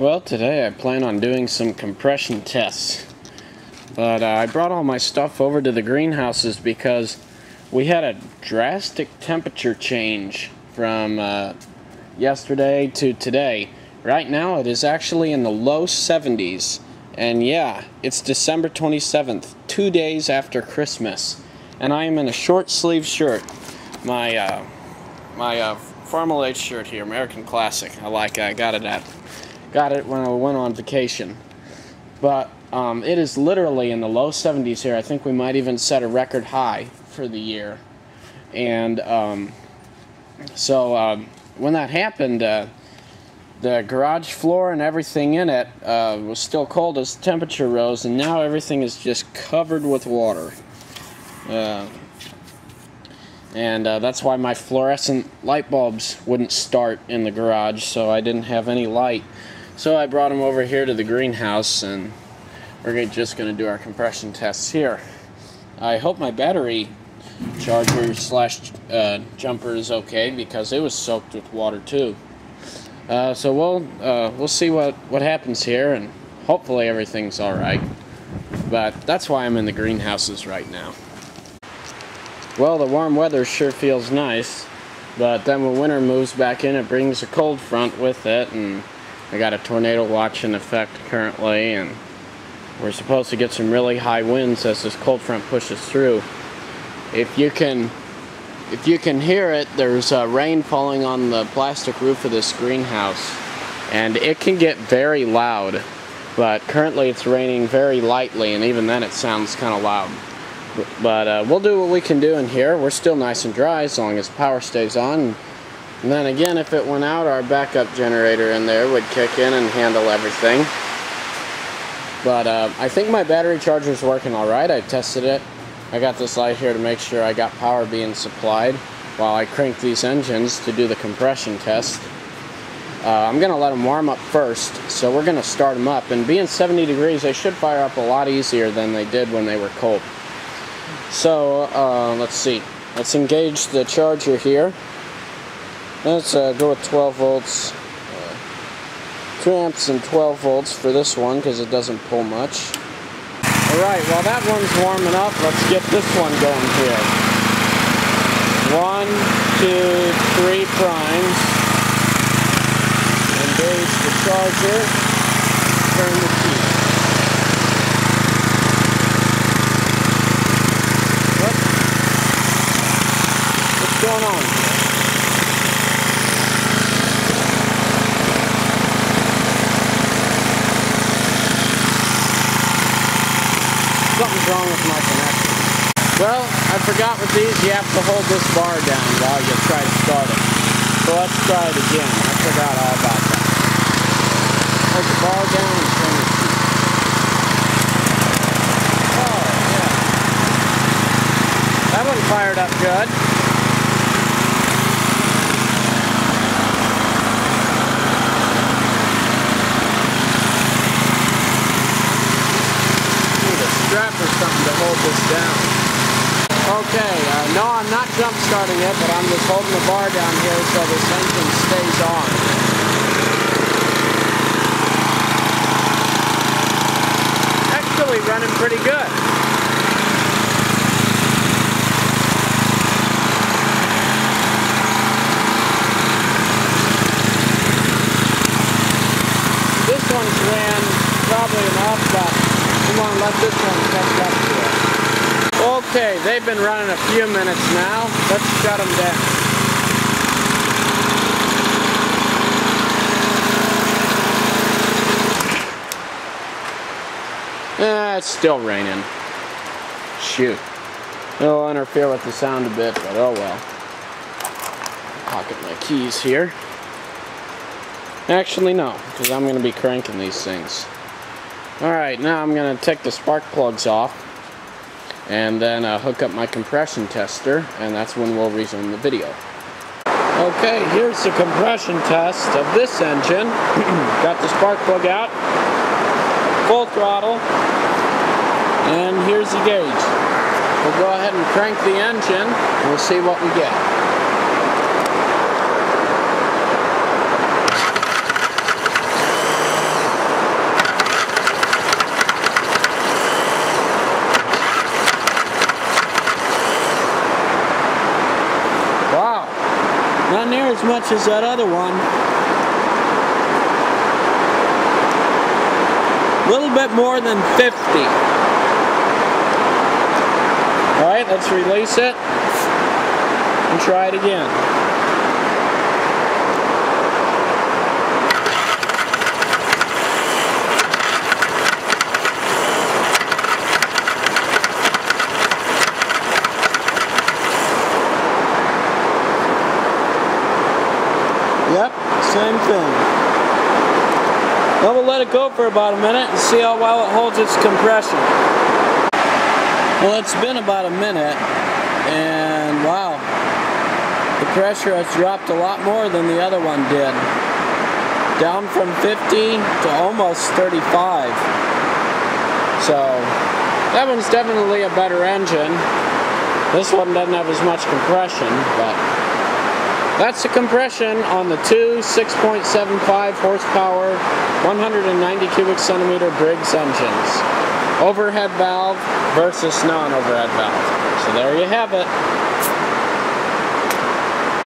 Well, today I plan on doing some compression tests. But uh, I brought all my stuff over to the greenhouses because we had a drastic temperature change from uh, yesterday to today. Right now it is actually in the low 70s. And yeah, it's December 27th, two days after Christmas. And I am in a short sleeve shirt. My, uh, my uh, H shirt here, American Classic. I like it. I got it at got it when I went on vacation. But um, it is literally in the low 70s here. I think we might even set a record high for the year. And um, so um, when that happened, uh, the garage floor and everything in it uh, was still cold as the temperature rose, and now everything is just covered with water. Uh, and uh, that's why my fluorescent light bulbs wouldn't start in the garage, so I didn't have any light. So I brought them over here to the greenhouse and we're just going to do our compression tests here. I hope my battery charger slash uh, jumper is okay because it was soaked with water too. Uh, so we'll uh, we'll see what what happens here and hopefully everything's all right. But that's why I'm in the greenhouses right now. Well, the warm weather sure feels nice, but then when winter moves back in, it brings a cold front with it and I got a tornado watch in effect currently and we're supposed to get some really high winds as this cold front pushes through. If you can if you can hear it, there's uh, rain falling on the plastic roof of this greenhouse and it can get very loud but currently it's raining very lightly and even then it sounds kind of loud. But uh, we'll do what we can do in here. We're still nice and dry as long as power stays on. And then again, if it went out, our backup generator in there would kick in and handle everything. But uh, I think my battery charger is working alright. I tested it. I got this light here to make sure I got power being supplied while I crank these engines to do the compression test. Uh, I'm going to let them warm up first, so we're going to start them up. And being 70 degrees, they should fire up a lot easier than they did when they were cold. So, uh, let's see. Let's engage the charger here. Let's uh, go with 12 volts. Uh, 2 amps and 12 volts for this one because it doesn't pull much. Alright, while that one's warming up, let's get this one going here. One, two, three primes. Engage the charger. Turn the key. What's going on? Something's wrong with my connection. Well, I forgot with these, you have to hold this bar down while you try to start it. So let's try it again. I forgot all about that. Hold the bar down and turn the. Oh, yeah. That one fired up good. strap or something to hold this down. Okay, uh, no I'm not jump starting it, but I'm just holding the bar down here so this engine stays on. Actually running pretty good. This one's ran probably enough, but Come on, let this one catch up to it. Okay, they've been running a few minutes now. Let's shut them down. Eh, it's still raining. Shoot. It'll interfere with the sound a bit, but oh well. Pocket my keys here. Actually, no, because I'm going to be cranking these things. Alright, now I'm going to take the spark plugs off and then uh, hook up my compression tester and that's when we'll resume the video. Okay, here's the compression test of this engine. Got the spark plug out, full throttle, and here's the gauge. We'll go ahead and crank the engine and we'll see what we get. As that other one. A little bit more than 50. Alright, let's release it and try it again. Yep, same thing. Then we'll let it go for about a minute and see how well it holds its compression. Well, it's been about a minute, and wow, the pressure has dropped a lot more than the other one did. Down from 50 to almost 35. So, that one's definitely a better engine. This one doesn't have as much compression, but that's the compression on the two 6.75 horsepower, 190 cubic centimeter Briggs engines. Overhead valve versus non-overhead valve. So there you have it.